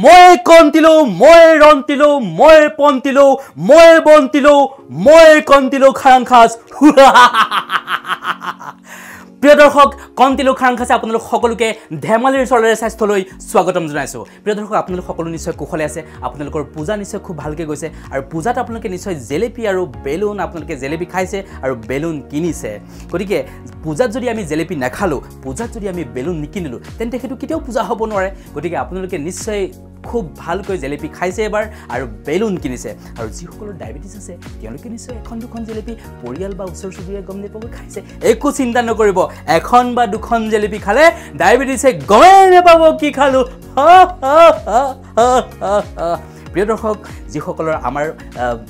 মই কন্তিলো মই ৰন্তিলো মই পন্তিলো মই বন্তিলো মই কন্তিলো খাৰাং খাজ। প্ৰিয় দৰ্শক কণ্টিলো খাৰাং খাছে আপোনালোক সকলোকে ধেমালিৰ চলেৰে স্বাস্থ্যলৈ স্বাগতম জনাইছোঁ। প্ৰিয় দৰ্শক আপোনালোক সকলো নিশ্চয় কুশলে আছে আপোনালোকৰ পূজা নিশ্চয় খুব ভালকৈ গৈছে আৰু পূজাত আপোনালোকে নিশ্চয় জেলেপি আৰু বেলুন আপোনালোকে জেলেপি খাইছে আৰু বেলুন কিনিছে। গতিকে পূজাত যদি আমি জেলেপি নাখালোঁ পূজাত যদি আমি বেলুন নিকিনিলোঁ তেন্তে সেইটো কেতিয়াও পূজা হ'ব নোৱাৰে। গতিকে আপোনালোকে নিশ্চয় খুব ভালকৈ জেলেপি খাইছে এবাৰ আৰু বেলুন কিনিছে। আৰু যিসকলৰ ডায়েবেটিছ আছে তেওঁলোকে নিশ্চয় এখন দুখন জেলেপি পৰিয়াল বা ওচৰ চুবুৰীয়া গম নাপাব খাইছে। একো চিন্তা নকৰিব এখন বা দুখন জেলেপি খালে ডায়েবেটিছে গমেই নাপাব কি খালোঁ। প্ৰিয় দৰ্শক যিসকলৰ আমাৰ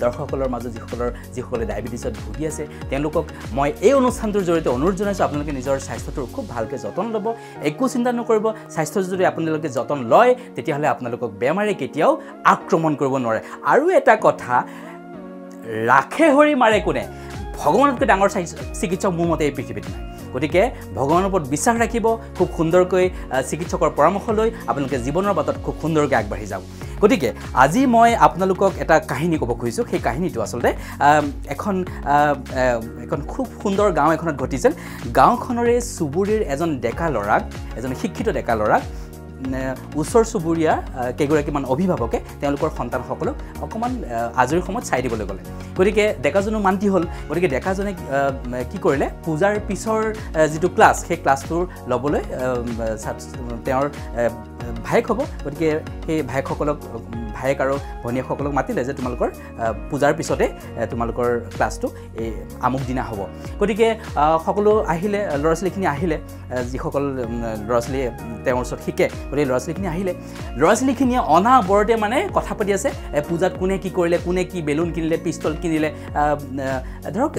দৰ্শকসকলৰ মাজত যিসকলৰ যিসকলে ডায়েবেটিছত ভুগি আছে তেওঁলোকক মই এই অনুষ্ঠানটোৰ জৰিয়তে অনুৰোধ জনাইছোঁ আপোনালোকে নিজৰ স্বাস্থ্যটোৰ খুব ভালকৈ যতন ল'ব একো চিন্তা নকৰিব স্বাস্থ্যৰ যদি আপোনালোকে যতন লয় তেতিয়াহ'লে আপোনালোকক বেমাৰে কেতিয়াও আক্ৰমণ কৰিব নোৱাৰে। আৰু এটা কথা ৰাখে হৰি মাৰে কোনে? ভগৱানতকৈ ডাঙৰ চিকিৎসক মোৰ মতে এই পৃথিৱীত নাই। গতিকে ভগৱানৰ ওপৰত বিশ্বাস ৰাখিব খুব সুন্দৰকৈ চিকিৎসকৰ পৰামৰ্শ লৈ আপোনালোকে জীৱনৰ বাটত খুব সুন্দৰকৈ আগবাঢ়ি যাওক। গতিকে আজি মই আপোনালোকক এটা কাহিনী ক'ব খুজিছোঁ। সেই কাহিনীটো আচলতে এখন এখন খুব সুন্দৰ গাঁও এখনত ঘটিছিল। গাঁওখনৰে চুবুৰীৰ এজন ডেকা ল'ৰাক এজন শিক্ষিত ডেকা ল'ৰাক ওচৰ চুবুৰীয়া কেইগৰাকীমান অভিভাৱকে তেওঁলোকৰ সন্তানসকলক অকণমান আজৰি সময়ত চাই দিবলৈ গ'লে। গতিকে ডেকাজনো মান্তি হ'ল। গতিকে ডেকাজনে কি কৰিলে? পূজাৰ পিছৰ যিটো ক্লাছ সেই ক্লাছটোৰ ল'বলৈ তেওঁৰ ভায়েক হ'ব। গতিকে সেই ভায়েকসকলক ভায়েক আৰু ভনীয়েকসকলক মাতিলে যে তোমালোকৰ পূজাৰ পিছতে তোমালোকৰ ক্লাছটো এই আমুক দিনা হ'ব। গতিকে সকলো আহিলে ল'ৰা ছোৱালীখিনি আহিলে যিসকল ল'ৰা ছোৱালীয়ে তেওঁৰ ওচৰত শিকে গতিকে ল'ৰা ছোৱালীখিনি আহিলে। ল'ৰা ছোৱালীখিনিয়ে অনাবৰতে মানে কথা পাতি আছে পূজাত কোনে কি কৰিলে কোনে কি বেলুন কিনিলে পিষ্টল কিনিলে ধৰক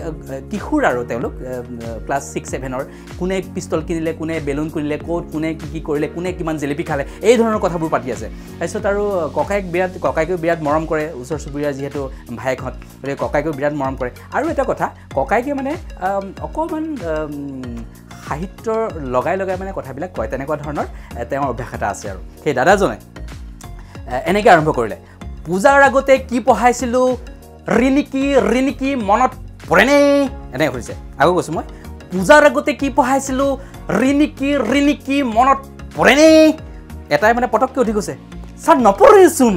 কিশোৰ আৰু তেওঁলোক ক্লাছ ছিক্স ছেভেনৰ কোনে পিষ্টল কিনিলে কোনে বেলুন কিনিলে ক'ত কোনে কি কি কৰিলে কোনে কিমান জেলেপি খালে এই ধৰণৰ কথাবোৰ পাতি আছে। তাৰপিছত আৰু ককায়েক বিৰাট ককায়েকেও বিৰাট মৰম কৰে ওচৰ চুবুৰীয়া যিহেতু ভায়েকহঁত গতিকে ককায়েকেও বিৰাট মৰম কৰে। আৰু এটা কথা ককায়েকে মানে অকণমান সাহিত্যৰ লগাই লগাই মানে কথাবিলাক কয় তেনেকুৱা ধৰণৰ তেওঁৰ অভ্যাস এটা আছে আৰু। সেই দাদাজনে এনেকৈ আৰম্ভ কৰিলে পূজাৰ আগতে কি পঢ়াইছিলোঁ? ৰিণিকি ৰিণিকি মনত পৰেনে এনেকৈ সুধিছে। আকৌ কৈছোঁ মই পূজাৰ আগতে কি পঢ়াইছিলোঁ? ৰিণিকি ৰিণিকি মনত পৰেনে এটাই মানে পটককৈ উঠি গৈছে ছাৰ নপৰেচোন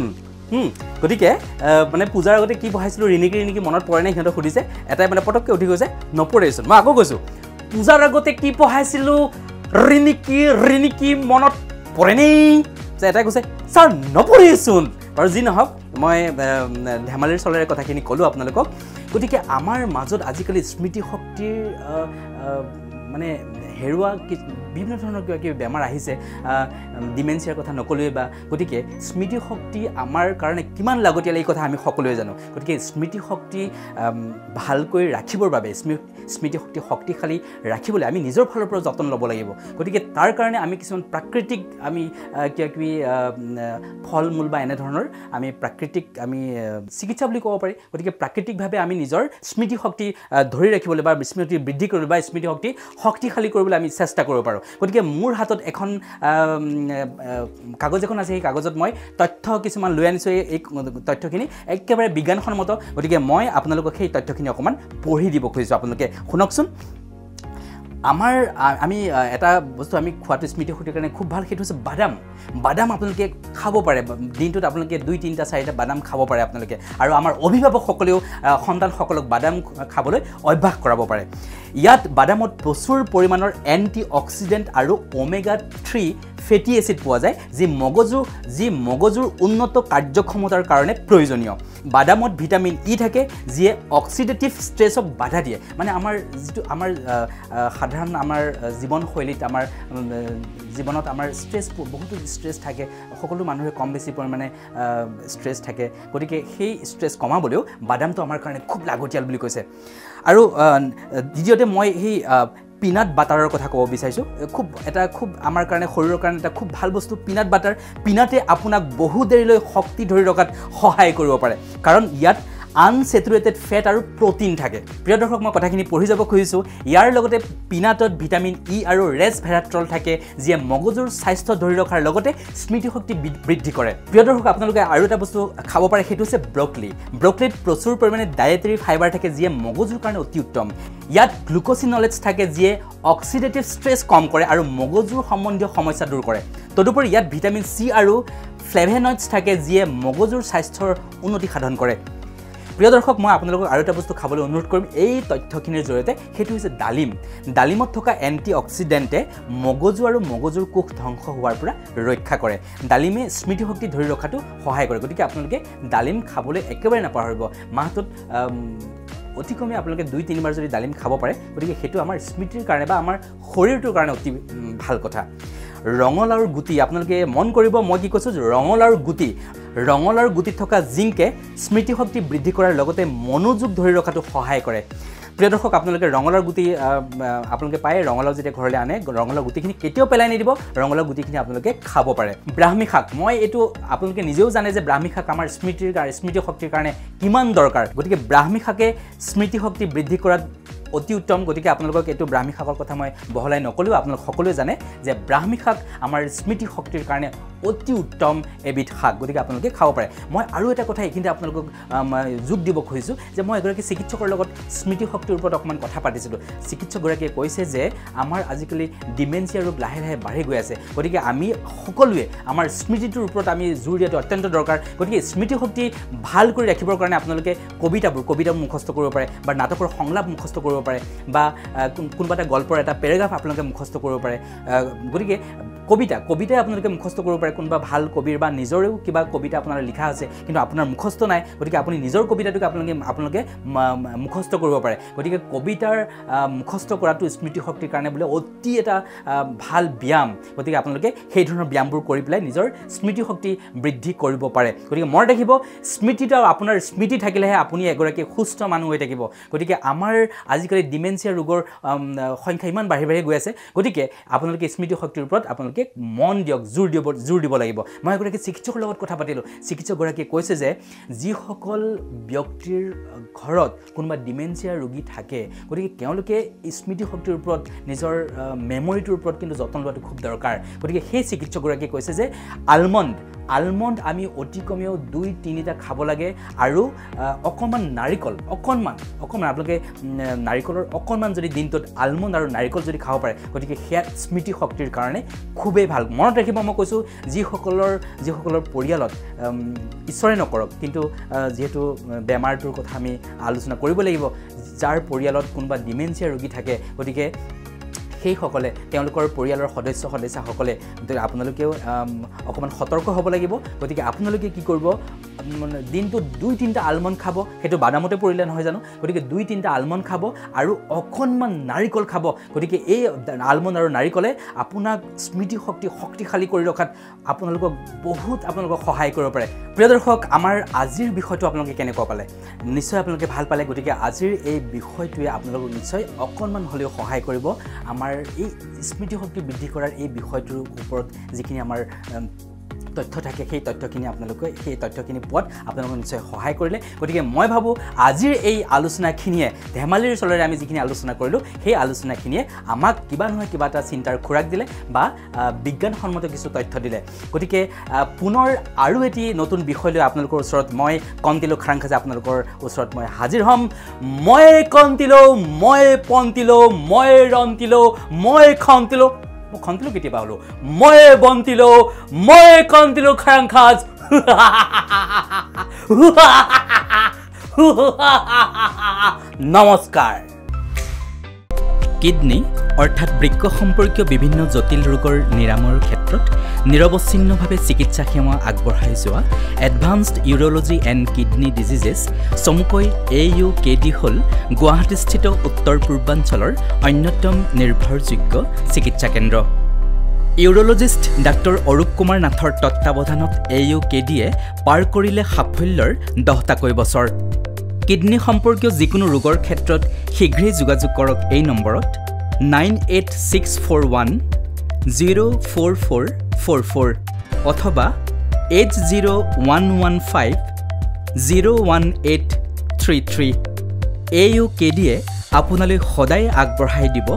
গতিকে মানে পূজাৰ আগতে কি পঢ়াইছিলোঁ ৰিণিকি ৰিণিকি মনত পৰেনে সিহঁতক সুধিছে। এটাই মানে পটককৈ উঠি গৈছে নপৰেচোন মই আকৌ কৈছোঁ পূজাৰ আগতে কি পঢ়াইছিলোঁ ৰিণিকি ৰিণিকি মনত পৰেনে যে এটাই কৈছে ছাৰ নপৰেচোন বাৰু যি নহওক মই ধেমালিৰ চলেৰে কথাখিনি ক'লোঁ আপোনালোকক। গতিকে আমাৰ মাজত আজিকালি স্মৃতিশক্তিৰ মানে হেৰুৱা বিভিন্ন ধৰণৰ কিবা কিবি বেমাৰ আহিছে ডিমেঞ্চিয়াৰ কথা নকলোৱে বা গতিকে স্মৃতিশক্তি আমাৰ কাৰণে কিমান লাগতিয়াল এই কথা আমি সকলোৱে জানো। গতিকে স্মৃতিশক্তি ভালকৈ ৰাখিবৰ বাবে স্মৃতিশক্তি শক্তিশালী ৰাখিবলৈ আমি নিজৰ ফালৰ পৰা যত্ন ল'ব লাগিব। গতিকে তাৰ কাৰণে আমি কিছুমান প্ৰাকৃতিক আমি কিবা কিবি ফল মূল বা এনেধৰণৰ আমি প্ৰাকৃতিক আমি চিকিৎসা বুলি ক'ব পাৰি। গতিকে প্ৰাকৃতিকভাৱে আমি নিজৰ স্মৃতিশক্তি ধৰি ৰাখিবলৈ বা স্মৃতি বৃদ্ধি কৰিবলৈ বা স্মৃতিশক্তি শক্তিশালী কৰিবলৈ আমি চেষ্টা কৰিব পাৰোঁ। গতিকে মোৰ হাতত এখন কাগজ এখন আছে। সেই কাগজত মই তথ্য কিছুমান লৈ আনিছোঁ। এই তথ্যখিনি একেবাৰে বিজ্ঞানসন্মত। গতিকে মই আপোনালোকক সেই তথ্যখিনি অকণমান পঢ়ি দিব খুজিছোঁ। আপোনালোকে শুনকচোন আমাৰ আমি এটা বস্তু আমি খোৱাটো স্মৃতিশক্তিৰ কাৰণে খুব ভাল সেইটো হৈছে বাদাম। বাদাম আপোনালোকে খাব পাৰে। দিনটোত আপোনালোকে দুই তিনিটা চাৰিটা বাদাম খাব পাৰে আপোনালোকে। আৰু আমাৰ অভিভাৱকসকলেও সন্তানসকলক বাদাম খাবলৈ অভ্যাস কৰাব পাৰে। ইয়াত বাদামত প্ৰচুৰ পৰিমাণৰ এণ্টি অক্সিডেণ্ট আৰু অমেগা থ্ৰী ফেটি এচিড পোৱা যায় যি মগজু যি মগজুৰ উন্নত কাৰ্যক্ষমতাৰ কাৰণে প্ৰয়োজনীয়। বাদামত ভিটামিন ই থাকে যিয়ে অক্সিডেটিভ ষ্ট্ৰেছক বাধা দিয়ে। মানে আমাৰ যিটো আমাৰ সাধাৰণ আমাৰ জীৱনশৈলীত আমাৰ জীৱনত আমাৰ ষ্ট্ৰেছ বহুতো ষ্ট্ৰেছ থাকে সকলো মানুহে কম বেছি পৰিমাণে ষ্ট্ৰেছ থাকে। গতিকে সেই ষ্ট্ৰেছ কমাবলৈও বাদামটো আমাৰ কাৰণে খুব লাগতিয়াল বুলি কৈছে। আৰু দ্বিতীয়তে মই সেই পিনাট বাটাৰৰ কথা ক'ব বিচাৰিছোঁ। খুব এটা খুব আমাৰ কাৰণে শৰীৰৰ কাৰণে এটা খুব ভাল বস্তু পিনাট বাটাৰ পিনাটে আপোনাক বহু দেৰিলৈ শক্তি ধৰি ৰখাত সহায় কৰিব পাৰে। কাৰণ ইয়াত আনচেচুৰেটেড ফেট আৰু প্ৰটিন থাকে। প্ৰিয় দৰ্শক মই কথাখিনি পঢ়ি যাব খুজিছোঁ। ইয়াৰ লগতে পিনাটত ভিটামিন ই আৰু ৰেছ ভেৰাট্ৰল থাকে যিয়ে মগজুৰ স্বাস্থ্য ধৰি ৰখাৰ লগতে স্মৃতিশক্তি বৃদ্ধি কৰে। প্ৰিয় দৰ্শক আপোনালোকে আৰু এটা বস্তু খাব পাৰে সেইটো হৈছে ব্ৰকলি। ব্ৰকলিত প্ৰচুৰ পৰিমাণে ডায়েটেৰী ফাইবাৰ থাকে যিয়ে মগজুৰ কাৰণে অতি উত্তম। ইয়াত গ্লুক'চিন নলেজ থাকে যিয়ে অক্সিডেটিভ ষ্ট্ৰেছ কম কৰে আৰু মগজুৰ সম্বন্ধীয় সমস্যা দূৰ কৰে। তদুপৰি ইয়াত ভিটামিন চি আৰু ফ্লেভেনইডছ থাকে যিয়ে মগজুৰ স্বাস্থ্যৰ উন্নতি সাধন কৰে। প্ৰিয় দৰ্শক মই আপোনালোকক আৰু এটা বস্তু খাবলৈ অনুৰোধ কৰিম। এই তথ্যখিনিৰ জৰিয়তে সেইটো হৈছে ডালিম। ডালিমত থকা এণ্টি অক্সিডেণ্টে মগজু আৰু মগজুৰ কোষ ধ্বংস হোৱাৰ পৰা ৰক্ষা কৰে। ডালিমে স্মৃতিশক্তি ধৰি ৰখাটো সহায় কৰে। গতিকে আপোনালোকে ডালিম খাবলৈ একেবাৰে নাপাহৰিব। মাহটোত অতি কমে আপোনালোকে দুই তিনিবাৰ যদি ডালিম খাব পাৰে গতিকে সেইটো আমাৰ স্মৃতিৰ কাৰণে বা আমাৰ শৰীৰটোৰ কাৰণে অতি ভাল কথা। ৰঙালাওৰ গুটি আপোনালোকে মন কৰিব মই কি কৈছোঁ ৰঙালাওৰ গুটি। ৰঙালাওৰ গুটিত থকা জিংকে স্মৃতিশক্তি বৃদ্ধি কৰাৰ লগতে মনোযোগ ধৰি ৰখাটো সহায় কৰে। প্ৰিয় দৰ্শক আপোনালোকে ৰঙালাওৰ গুটি আপোনালোকে পায়। ৰঙালাও যেতিয়া ঘৰলৈ আনে ৰঙালাও গুটিখিনি কেতিয়াও পেলাই নিদিব। ৰঙালাও গুটিখিনি আপোনালোকে খাব পাৰে। ব্ৰাহ্মী শাক মই এইটো আপোনালোকে নিজেও জানে যে ব্ৰাহ্মী শাক আমাৰ স্মৃতিৰ কাৰণে স্মৃতিশক্তিৰ কাৰণে কিমান দৰকাৰ। গতিকে ব্ৰাহ্মী শাকে স্মৃতিশক্তি বৃদ্ধি কৰাত অতি উত্তম। গতিকে আপোনালোকক এইটো ব্ৰাহ্মী শাকৰ কথা মই বহলাই নক'লেও আপোনালোক সকলোৱে জানে যে ব্ৰাহ্মী শাক আমাৰ স্মৃতি শক্তিৰ কাৰণে অতি উত্তম এবিধ শাক গতিকে আপোনালোকে খাব পাৰে। মই আৰু এটা কথা এইখিনিতে আপোনালোকক যোগ দিব খুজিছোঁ যে মই এগৰাকী চিকিৎসকৰ লগত স্মৃতিশক্তিৰ ওপৰত অকণমান কথা পাতিছিলোঁ। চিকিৎসকগৰাকীয়ে কৈছে যে আমাৰ আজিকালি ডিমেঞ্চিয়া ৰোগ লাহে লাহে বাঢ়ি গৈ আছে। গতিকে আমি সকলোৱে আমাৰ স্মৃতিটোৰ ওপৰত আমি জোৰ দিয়াটো অত্যন্ত দৰকাৰ। গতিকে স্মৃতিশক্তি ভাল কৰি ৰাখিবৰ কাৰণে আপোনালোকে কবিতাবোৰ কবিতাবোৰ মুখস্থ কৰিব পাৰে বা নাটকৰ সংলাপ মুখস্থ কৰিব পাৰে বা কোনোবা এটা গল্পৰ এটা পেৰেগ্ৰাফ আপোনালোকে মুখস্থ কৰিব পাৰে। গতিকে কবিতা কবিতাই আপোনালোকে মুখস্থ কৰিব পাৰে কোনোবা ভাল কবিৰ বা নিজৰেও কিবা কবিতা আপোনাৰ লিখা আছে কিন্তু আপোনাৰ মুখস্থ নাই গতিকে আপুনি নিজৰ কবিতাটোক আপোনালোকে আপোনালোকে মুখস্থ কৰিব পাৰে। গতিকে কবিতাৰ মুখস্থ কৰাটো স্মৃতিশক্তিৰ কাৰণে বোলে অতি এটা ভাল ব্যায়াম। গতিকে আপোনালোকে সেই ধৰণৰ ব্যায়ামবোৰ কৰি পেলাই নিজৰ স্মৃতিশক্তি বৃদ্ধি কৰিব পাৰে। গতিকে মনত ৰাখিব স্মৃতিটো আপোনাৰ স্মৃতি থাকিলেহে আপুনি এগৰাকী সুস্থ মানুহ হৈ থাকিব। গতিকে আমাৰ আজিকালি ডিমেঞ্চিয়া ৰোগৰ সংখ্যা ইমান বাঢ়ি বাঢ়ি গৈ আছে। গতিকে আপোনালোকে স্মৃতিশক্তিৰ ওপৰত আপোনালোকে গৰাকীক মন দিয়ক জোৰ দিব জোৰ দিব লাগিব। মই এগৰাকী চিকিৎসকৰ লগত কথা পাতিলোঁ। চিকিৎসকগৰাকীয়ে কৈছে যে যিসকল ব্যক্তিৰ ঘৰত কোনোবা ডিমেঞ্চিয়া ৰোগী থাকে গতিকে তেওঁলোকে স্মৃতিশক্তিৰ ওপৰত নিজৰ মেমৰিটোৰ ওপৰত কিন্তু যত্ন লোৱাটো খুব দৰকাৰ। গতিকে সেই চিকিৎসকগৰাকীয়ে কৈছে যে আলমণ্ড আলমণ্ড আমি অতি কমেও দুই তিনিটা খাব লাগে আৰু অকণমান নাৰিকল অকণমান অকণমান আপোনালোকে নাৰিকলৰ অকণমান যদি দিনটোত আলমণ্ড আৰু নাৰিকল যদি খাব পাৰে গতিকে সেয়া স্মৃতিশক্তিৰ কাৰণে খুবেই ভাল। মনত ৰাখিব মই কৈছোঁ যিসকলৰ যিসকলৰ পৰিয়ালত ঈশ্বৰে নকৰক কিন্তু যিহেতু বেমাৰটোৰ কথা আমি আলোচনা কৰিব লাগিব যাৰ পৰিয়ালত কোনোবা ডিমেঞ্চিয়া ৰোগী থাকে গতিকে সেইসকলে তেওঁলোকৰ পৰিয়ালৰ সদস্য সদস্যাসকলে আপোনালোকেও অকণমান সতৰ্ক হ'ব লাগিব। গতিকে আপোনালোকে কি কৰিব? মানে দিনটোত দুই তিনিটা আলমণ্ড খাব সেইটো বাদামতে পৰিলে নহয় জানো? গতিকে দুই তিনিটা আলমণ্ড খাব আৰু অকণমান নাৰিকল খাব। গতিকে এই আলমণ্ড আৰু নাৰিকলে আপোনাক স্মৃতিশক্তি শক্তিশালী কৰি ৰখাত আপোনালোকক বহুত আপোনালোকক সহায় কৰিব পাৰে। প্ৰিয় দৰ্শক আমাৰ আজিৰ বিষয়টো আপোনালোকে কেনেকুৱা পালে? নিশ্চয় আপোনালোকে ভাল পালে। গতিকে আজিৰ এই বিষয়টোৱে আপোনালোকক নিশ্চয় অকণমান হ'লেও সহায় কৰিব। আমাৰ এই স্মৃতিশক্তি বৃদ্ধি কৰাৰ এই বিষয়টোৰ ওপৰত যিখিনি আমাৰ তথ্য থাকে সেই তথ্যখিনি আপোনালোকে সেই তথ্যখিনি পোৱাত আপোনালোকক নিশ্চয় সহায় কৰিলে। গতিকে মই ভাবোঁ আজিৰ এই আলোচনাখিনিয়ে ধেমালিৰ চলেৰে আমি যিখিনি আলোচনা কৰিলোঁ সেই আলোচনাখিনিয়ে আমাক কিবা নহয় কিবা এটা চিন্তাৰ খোৰাক দিলে বা বিজ্ঞানসন্মত কিছু তথ্য দিলে। গতিকে পুনৰ আৰু এটি নতুন বিষয় লৈ আপোনালোকৰ ওচৰত মই কণ্টিলো খাৰাংখাজে আপোনালোকৰ ওচৰত মই হাজিৰ হ'ম। মই কণ্টিলো মই পন্তিলো মই ৰন্তিলো মই খন্তিলো মই খন্তিলো কেতিয়াবা হ'লো মই বন্তিলো মই কন্তিলো খাৰাং খাজ নমস্কাৰ কিডনী অৰ্থাৎ বৃক্ক সম্পৰ্কীয় বিভিন্ন জটিল ৰোগৰ নিৰাময়ৰ ক্ষেত্ৰত নিৰৱচ্ছিন্নভাৱে চিকিৎসা সেৱা আগবঢ়াই যোৱা advanced urology and kidney diseases চমুকৈ এ ইউ কে ডি হ'ল গুৱাহাটীস্থিত উত্তৰ পূৰ্বাঞ্চলৰ অন্যতম নিৰ্ভৰযোগ্য চিকিৎসা কেন্দ্ৰ। ইউৰলজিষ্ট ডাক্তৰ অৰূপ কুমাৰ নাথৰ তত্বাৱধানত এ ইউ কে ডিয়ে পাৰ কৰিলে সাফল্যৰ দহটাকৈ বছৰ। কিডনী সম্পৰ্কীয় যিকোনো ৰোগৰ ক্ষেত্ৰত শীঘ্ৰেই যোগাযোগ কৰক এই নম্বৰত nine eight six four one zero' four four four four অথবা eight zero' one one five zero' one eight three three. A U K ডিয়ে আপোনালৈ সদায় আগবঢ়াই দিব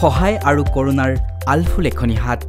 সহায় আৰু কৰোণাৰ আলফুলেখনি হাত।